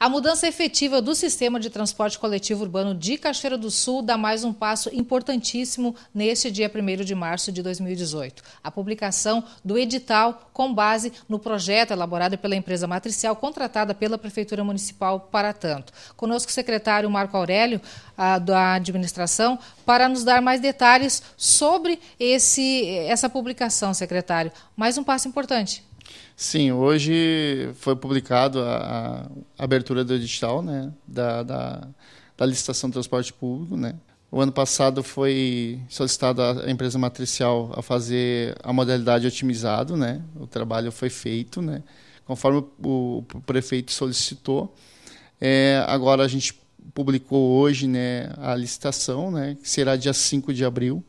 A mudança efetiva do sistema de transporte coletivo urbano de Cachoeira do Sul dá mais um passo importantíssimo neste dia 1 de março de 2018. A publicação do edital com base no projeto elaborado pela empresa matricial contratada pela Prefeitura Municipal para tanto. Conosco o secretário Marco Aurélio, da administração, para nos dar mais detalhes sobre esse, essa publicação, secretário. Mais um passo importante. Sim, hoje foi publicado a, a abertura do edital né, da, da, da, licitação de transporte público. Né. O ano passado foi solicitada a empresa matricial a fazer a modalidade otimizado, né. O trabalho foi feito, né, conforme o, o prefeito solicitou. É, agora a gente publicou hoje né, a licitação, né, que será dia 5 de abril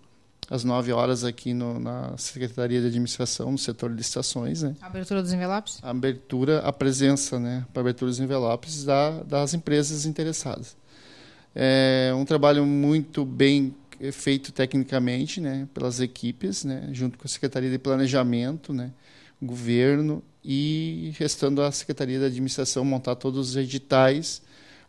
às 9 horas aqui no, na Secretaria de Administração, no setor de licitações. Né? Abertura dos envelopes? A abertura, a presença né, para abertura dos envelopes da, das empresas interessadas. É um trabalho muito bem feito tecnicamente né, pelas equipes, né, junto com a Secretaria de Planejamento, né, governo e restando a Secretaria de Administração montar todos os editais,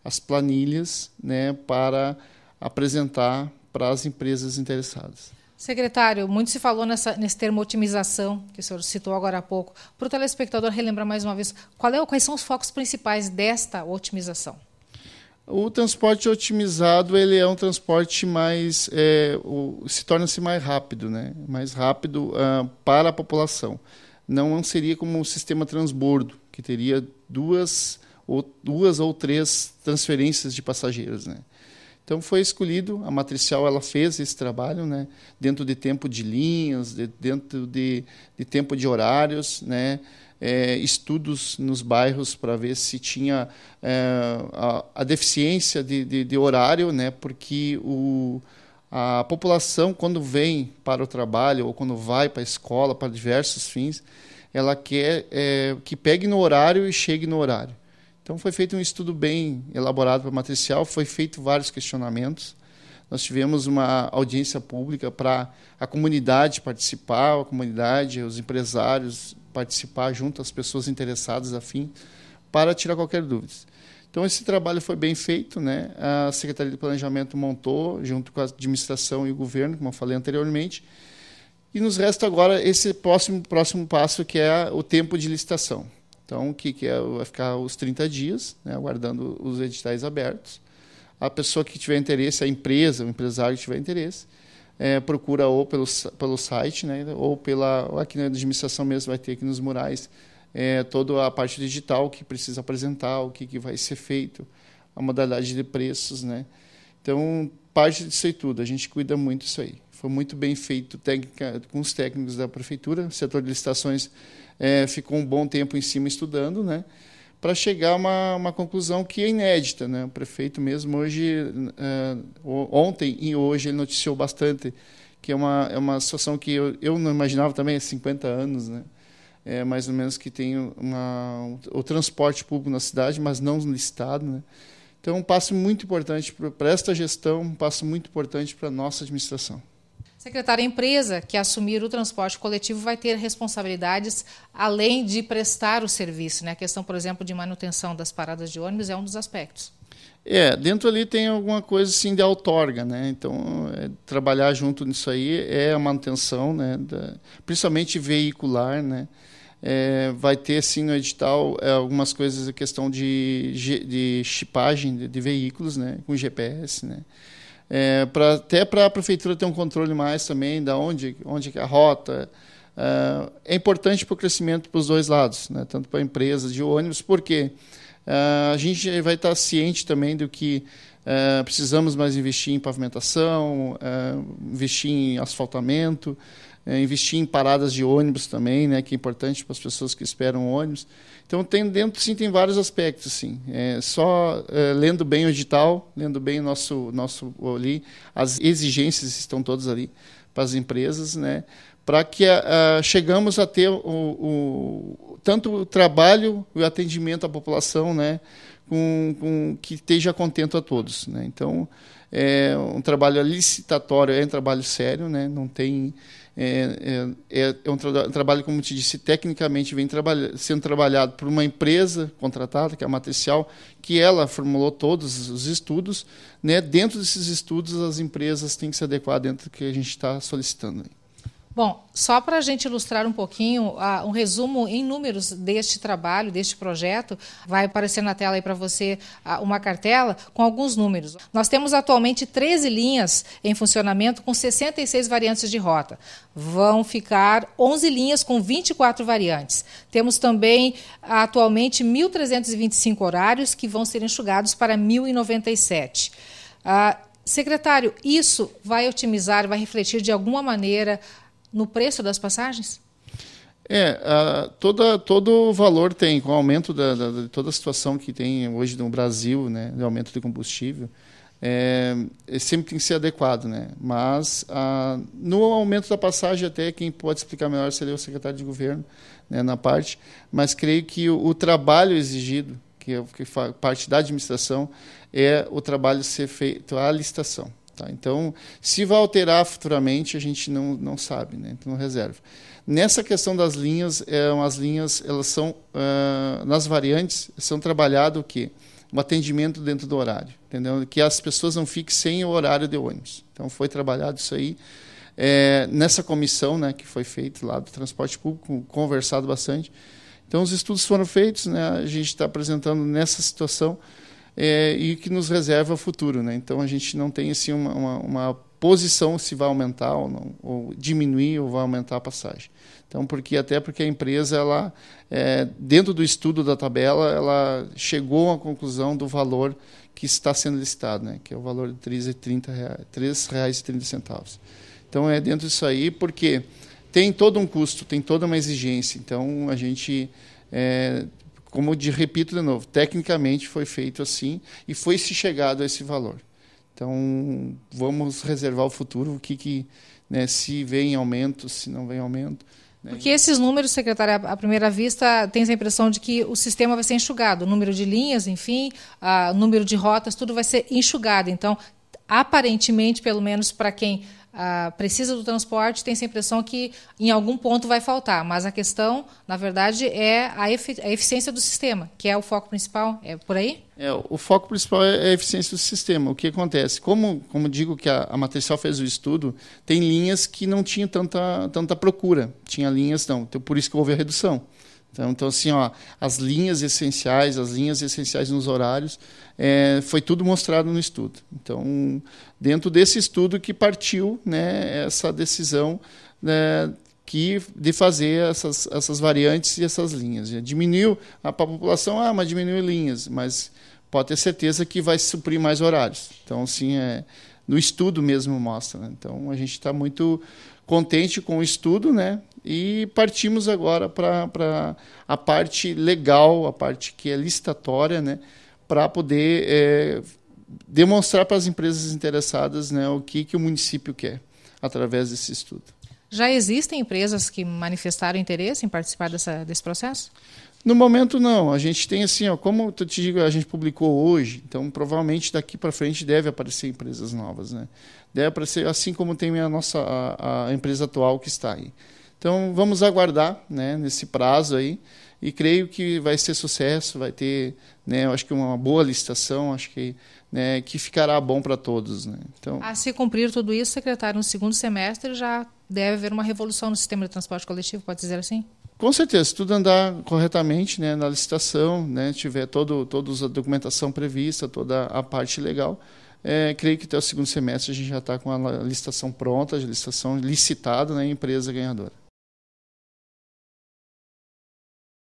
as planilhas né, para apresentar para as empresas interessadas. Secretário, muito se falou nessa, nesse termo otimização, que o senhor citou agora há pouco. Para o telespectador relembrar mais uma vez, é, quais são os focos principais desta otimização? O transporte otimizado ele é um transporte mais é, o, se torna-se mais rápido, né? Mais rápido uh, para a população. Não seria como um sistema transbordo que teria duas ou duas ou três transferências de passageiros, né? Então foi escolhido, a matricial ela fez esse trabalho, né, dentro de tempo de linhas, de, dentro de, de, tempo de horários, né, é, estudos nos bairros para ver se tinha é, a, a, deficiência de, de, de, horário, né, porque o, a população quando vem para o trabalho ou quando vai para a escola para diversos fins, ela quer é, que pegue no horário e chegue no horário. Então foi feito um estudo bem elaborado para matricial, foi feito vários questionamentos. Nós tivemos uma audiência pública para a comunidade participar, a comunidade, os empresários participar junto às pessoas interessadas afim para tirar qualquer dúvida. Então esse trabalho foi bem feito, né? A Secretaria de Planejamento montou junto com a administração e o governo, como eu falei anteriormente. E nos resta agora esse próximo próximo passo que é o tempo de licitação. Então, o que, que é? Vai ficar os 30 dias, né, aguardando os editais abertos. A pessoa que tiver interesse, a empresa, o empresário que tiver interesse, é, procura ou pelo, pelo site, né, ou pela. Aqui na administração mesmo vai ter aqui nos murais é, toda a parte digital que precisa apresentar, o que, que vai ser feito, a modalidade de preços. Né. Então, parte disso aí tudo, a gente cuida muito disso aí. Foi muito bem feito técnica, com os técnicos da prefeitura, o setor de licitações é, ficou um bom tempo em cima estudando, né? para chegar a uma, uma conclusão que é inédita. Né? O prefeito mesmo hoje, é, ontem e hoje, ele noticiou bastante que é uma, é uma situação que eu, eu não imaginava também há 50 anos, né? é, mais ou menos que tem uma, o transporte público na cidade, mas não no estado. Né? Então, um passo muito importante para esta gestão, um passo muito importante para a nossa administração. Secretária, a empresa que assumir o transporte coletivo vai ter responsabilidades além de prestar o serviço. Né? A questão, por exemplo, de manutenção das paradas de ônibus é um dos aspectos. É, dentro ali tem alguma coisa assim de outorga, né? Então, é, trabalhar junto nisso aí é a manutenção, né? Da, principalmente veicular, né? É, vai ter sim no edital é, algumas coisas a questão de, de chipagem de, de veículos, né? Com GPS, né? É, pra, até para a prefeitura ter um controle mais também da onde, onde é a rota. É, é importante para o crescimento para os dois lados, né? tanto para a empresa de ônibus, porque é, a gente vai estar ciente também do que precisamos mais investir em pavimentação, investir em asfaltamento, é, investir em paradas de ônibus também, né, que é importante para as pessoas que esperam ônibus. Então tem dentro sim tem vários aspectos sim. É, só é, lendo bem o edital, lendo bem o nosso nosso ali, as exigências estão todas ali para as empresas, né, para que uh, chegamos a ter o, o, tanto o trabalho e o atendimento à população, né, com, com, que esteja contento a todos. Né? Então, é um trabalho licitatório, é um trabalho sério, né? não tem é, é, é um, tra trabalho, como te disse, tecnicamente vem trabalha sendo trabalhado por uma empresa contratada, que é a Matricial, que ela formulou todos os estudos. Né? Dentro desses estudos, as empresas têm que se adequar dentro do que a gente está solicitando. Bom, só para a gente ilustrar um pouquinho, uh, um resumo em números deste trabalho, deste projeto, vai aparecer na tela aí para você uh, uma cartela com alguns números. Nós temos atualmente 13 linhas em funcionamento com 66 variantes de rota. Vão ficar 11 linhas com 24 variantes. Temos também atualmente 1.325 horários que vão ser enxugados para 1.097. Uh, secretário, isso vai otimizar, vai refletir de alguma maneira no preço das passagens? É, a, toda, todo o valor tem, com o aumento da, da, de toda a situação que tem hoje no Brasil, né, de aumento de combustível, é, é sempre tem que ser adequado. Né? Mas a, no aumento da passagem, até quem pode explicar melhor seria o secretário de governo né, na parte, mas creio que o, o trabalho exigido, que, é, que parte da administração, é o trabalho ser feito à licitação. Tá? Então, se vai alterar futuramente, a gente não, não sabe, né? então reserva. Nessa questão das linhas, é, as linhas elas são uh, nas variantes são trabalhado o quê? O atendimento dentro do horário, entendeu? Que as pessoas não fiquem sem o horário de ônibus. Então foi trabalhado isso aí é, nessa comissão, né, que foi feita lá do transporte público, conversado bastante. Então os estudos foram feitos, né? A gente está apresentando nessa situação é, e que nos reserva o futuro. Né? Então a gente não tem assim, uma, uma, uma posição se vai aumentar ou, não, ou diminuir ou vai aumentar a passagem. Então, porque até porque a empresa, ela, é, dentro do estudo da tabela, ela chegou à conclusão do valor que está sendo listado, né? que é o valor de R$ 3,30. Então, é dentro disso aí, porque tem todo um custo, tem toda uma exigência. Então, a gente é, como de repito de novo, tecnicamente foi feito assim e foi se chegado a esse valor. Então, vamos reservar o futuro, o que, que né, se vem aumento, se não vem aumento. Né? Porque esses números, secretária, à primeira vista, tem a impressão de que o sistema vai ser enxugado. O número de linhas, enfim, o número de rotas, tudo vai ser enxugado. Então, aparentemente, pelo menos para quem ah, precisa do transporte, tem essa impressão que em algum ponto vai faltar. Mas a questão, na verdade, é a, efi a eficiência do sistema, que é o foco principal. É por aí? É, o foco principal é a eficiência do sistema. O que acontece? Como, como digo que a, a Matricial fez o estudo, tem linhas que não tinham tanta, tanta procura. Tinha linhas, não. Então, por isso que houve a redução. Então, então, assim, ó, as linhas essenciais, as linhas essenciais nos horários, é, foi tudo mostrado no estudo. Então, dentro desse estudo que partiu né, essa decisão né, que, de fazer essas, essas variantes e essas linhas. Diminuiu a população, ah, mas diminuiu linhas, mas pode ter certeza que vai suprir mais horários. Então, assim, é, no estudo mesmo mostra. Né? Então, a gente está muito contente com o estudo, né? E partimos agora para a parte legal, a parte que é licitatória, né? Para poder é, demonstrar para as empresas interessadas né, o que, que o município quer através desse estudo. Já existem empresas que manifestaram interesse em participar dessa, desse processo? No momento não, a gente tem assim, ó, como eu te digo, a gente publicou hoje, então provavelmente daqui para frente deve aparecer empresas novas, né? Deve aparecer assim como tem a nossa a, a empresa atual que está aí. Então vamos aguardar, né, nesse prazo aí e creio que vai ser sucesso, vai ter, né, eu acho que uma boa licitação, acho que né, que ficará bom para todos, né? Então, a se cumprir tudo isso, secretário, no segundo semestre já deve haver uma revolução no sistema de transporte coletivo, pode dizer assim? Com certeza, se tudo andar corretamente né, na licitação, né, tiver todo, toda a documentação prevista, toda a parte legal, é, creio que até o segundo semestre a gente já está com a licitação pronta, a licitação licitada né, empresa ganhadora.